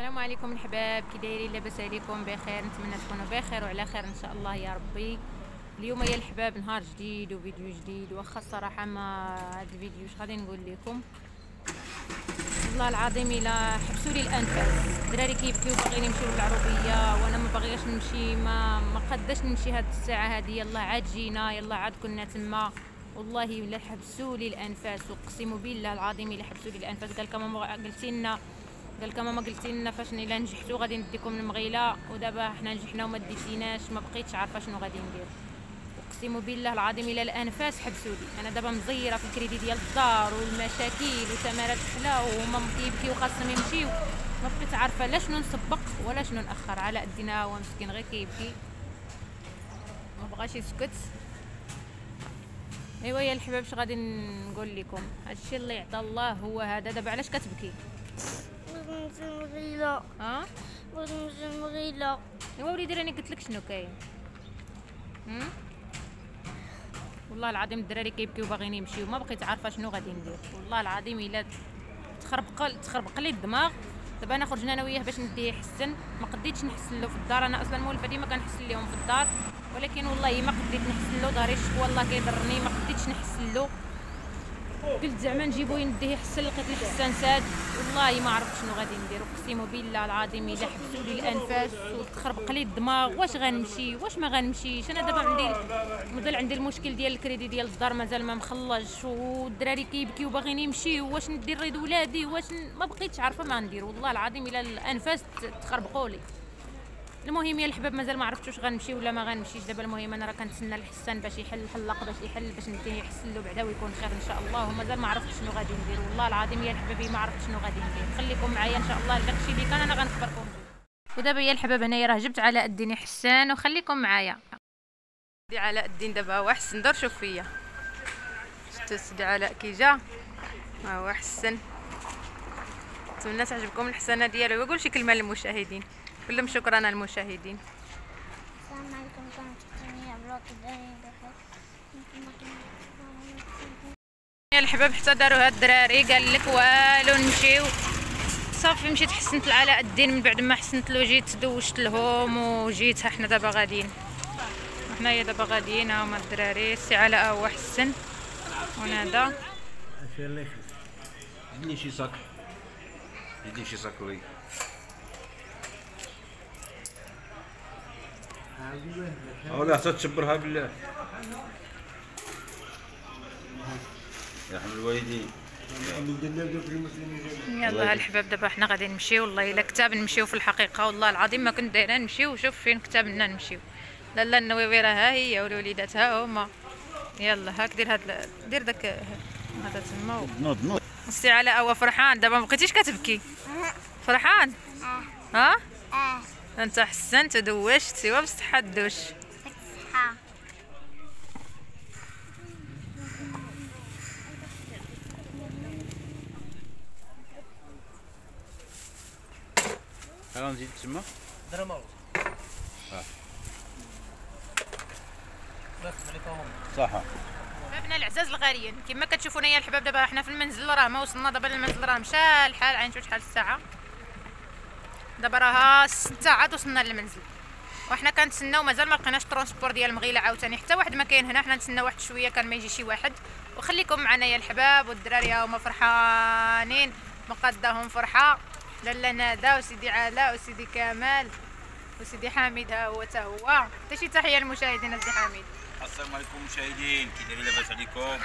السلام عليكم الحباب. كي دايرين لاباس عليكم؟ بخير. نتمنى تكونوا بخير وعلى خير إن شاء الله يا ربي. اليوم يا الحباب نهار جديد وفيديو جديد واخا الصراحه ما هذا الفيديو اش غادي نقول لكم؟ والله العظيم إلا حبسوا لي الأنفاس. الدراري كيبكيو باغيين يمشيو للعروبية وأنا ما باغياش نمشي ما ما قداش نمشي هاد الساعة هادي. يلا عاد جينا يلا عاد كنا تما. والله إلا حبسوا لي الأنفاس اقسم بالله العظيم إلا حبسوا لي الأنفاس. قال لك ماما قلتي لنا قال لك ماما قلتي لنا فاش إلا نجحتو غادي نديكم المغيلة ودابا حنا نجحنا وما ديتيناش ما بقيتش عارفة شنو غادي ندير. أقسم بالله العظيم إلى الانفاس حبسوا لي. أنا دابا مزيرة في الكريدي ديال الدار والمشاكل وثمرات الحلا وهما كيبكيو خاصهم يمشيو. ما بقيت عارفة لا شنو نسبق ولا شنو نأخر. على قدنا هو مسكين غير كيبكي. ما بغاش يسكت. أيوا يا الحباب اش غادي نقول لكم؟ هادشي اللي عطا الله هو هذا. دابا علاش كتبكي؟ المغيلة ها نمشي المغيلة ايوا وليدي راني قلت لك شنو كاين؟ والله العظيم الدراري كيبكيو باغيين يمشيو ما بقيت عارفه شنو غادي ندير والله العظيم الا تخربق تخربق لي الدماغ دابا انا خرجنا أنا وياه باش نديه يحسن ما قديتش نحسن له في الدار أنا أصلا مولفه ديما كنحسن لهم في الدار ولكن والله ما قديت نحسن له داري الشكوى الله كيضرني ما قديتش نحسن له قلت زعما نجيبو ينديه يحسن لقيت الحسان ساد. والله ما عرفت شنو غادي ندير. اقسم بالله العظيم إلا حبسوا لي الأنفاس وتخربق لي الدماغ. واش غنمشي؟ واش ما غنمشيش؟ أنا دابا عندي مازال عندي المشكل ديال الكريدي ديال الدار مازال ما مخلصش. والدراري كيبكيو باغيين يمشيو. واش ندير ريد ولادي؟ واش. ما بقيتش عارفة ما ندير. والله العظيم إلا الأنفاس تخربقوا لي المهم يا الحباب مازال ما عرفتش واش غنمشي ولا ما غنمشيش. دابا المهم أنا راه كنتسنى الحسان باش يحل الحلاق باش يحل باش نديه يحسن له بعدا ويكون خير إن شاء الله. ومازال ما عرفتش شنو غادي ندير. والله العظيم يا الحبابي ما عرفت شنو غادي ندير. خليكم معايا إن شاء الله. داكشي اللي كان أنا غنخبركم ودابا يا الحباب هنايا راه جبت علاء الدين حسان وخليكم معايا. دي علاء الدين دابا هو حسن. دور شوف فيا. شفتوا سيدي علاء كي جا ها هو حسن. نتمنى تعجبكم الحسنة ديالو. وقول شي كلمة للمشاهدين. قول لهم شكرا المشاهدين. السلام عليكم كنت يا الحباب حتى داروا هاد الدراري قال لك والو نمشيو. صافي مشيت حسنت لعلاء الدين من بعد ما حسنت له جيت دوشت لهم وجيت. حنا دابا غاديين. حنايا دابا غاديين ها هما الدراري. سي علاء هو حسن. ونادا عافية الله يخليك ادني شي صاك ادني شي صاك وي ولا حتى تشبرها بالله. يا حمد الوالدين يلا الحباب دابا حنا غادي نمشيو. والله إلا كتاب نمشيو في الحقيقة والله العظيم ما كنت دايرة نمشيو. شوف فين كتابنا نمشيو. لالا النويوي راه ها هي والوليدات ها هما. يلا هاك دير هاد دير داك هذا تما. نوض نوض السي علاء هو فرحان. دابا ما بقيتيش كتبكي. فرحان؟ ها؟ أه. أنت حسنت ودوشت سوا بصحة الدوش بالصحة ها نزيد تما؟ صح. بابنا العزاز الغاليين كما كتشوفونا يا الحباب دابا حنا في المنزل راه ما وصلنا دابا للمنزل راه مشى الحال عين شوف شحال الساعة؟ دابا راه ستة عاد وصلنا للمنزل. وحنا كنتسناو مازال ما لقيناش ترونسبور ديال المغيلة عاوتاني. حتى واحد ما كاين هنا حنا نتسناو واحد شوية كان ما يجي شي واحد. وخليكم معنا يا الحباب والدراري هما فرحانين. مقداهم فرحة. لالا نادا وسيدي علاء وسيدي كمال وسيدي حميد ها هو تا هو. حتى شي تحية للمشاهدين سيدي حميد. السلام عليكم مشاهدين. كي لاباس عليكم.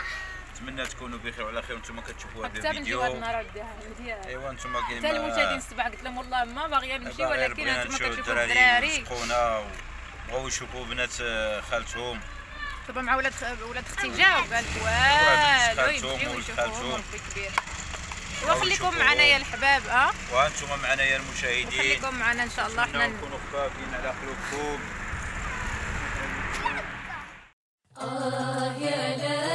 نتمنى تكونوا بخير وعلى خير. وأنتم كتشوفوا هذا حتى الفيديو. النهار مزيان ايوا أنتم كاين حتى المشاهدين السبع قلت لهم والله ما باغية نمشي ولكن أنتم كتشوفوا الدراري وبغاو يشوفوا بنات آه، خالتهم. دابا مع ولاد ولاد أختي جاو قال واحد والو يمشيو يشوفوهم. ربي كبير. بغاو وخليكم. معنا يا الحباب آه وأنتم معنا يا المشاهدين. وخليكم معنا إن شاء الله حنا نكونوا خفافين على قلوبكم. وصلت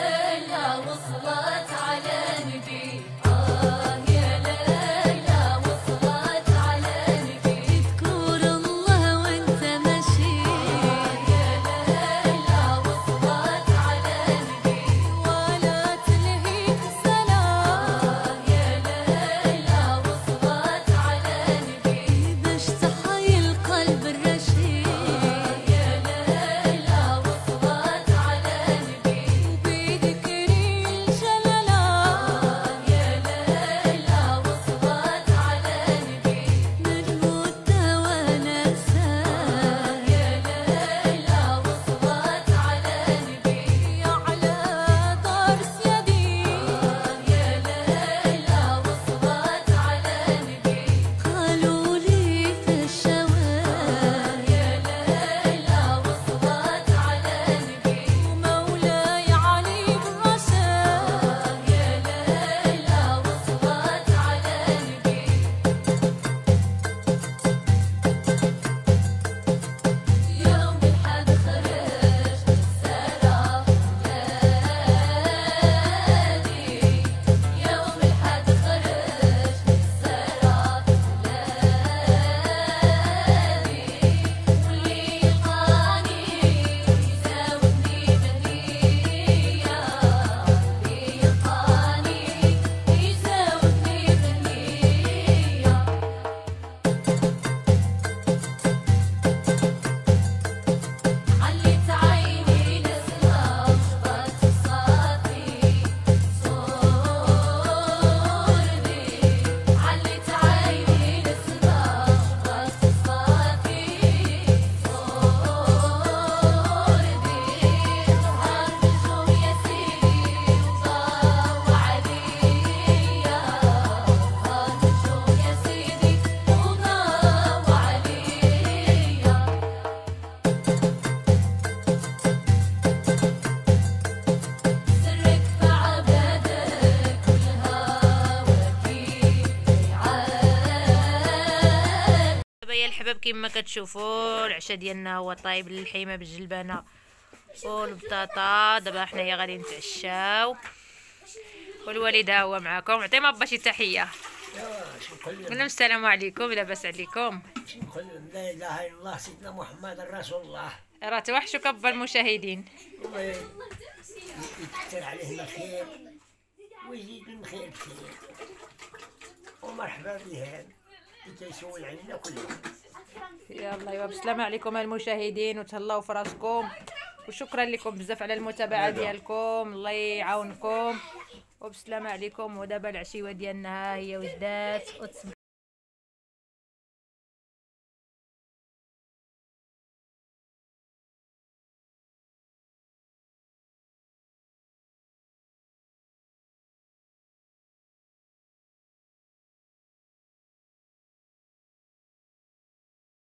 الحباب كما كتشوفوا العشاء ديالنا هو طايب اللحيمه بالجلبانة. والبطاطا دابا حنايا غادي نتعشاو. والوالد ها هو معاكم. عطي ما با شي تحية. لهم السلام عليكم لاباس عليكم. لا إله إلا الله سيدنا محمد رسول الله. راه توحشوا كبا المشاهدين. يكثر عليهم الخير ويزيد من خير بخير ومرحبا بهم يتيسون علينا كلهم. يلا ايوا بسلامة عليكم المشاهدين وتهلاو في راسكم وشكرا لكم بزاف على المتابعة ديالكم. الله يعاونكم. وبسلامة عليكم. ودابا العشيوة ديالنا ها هي وجدات.